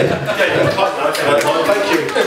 okay. Yeah, you Thank you.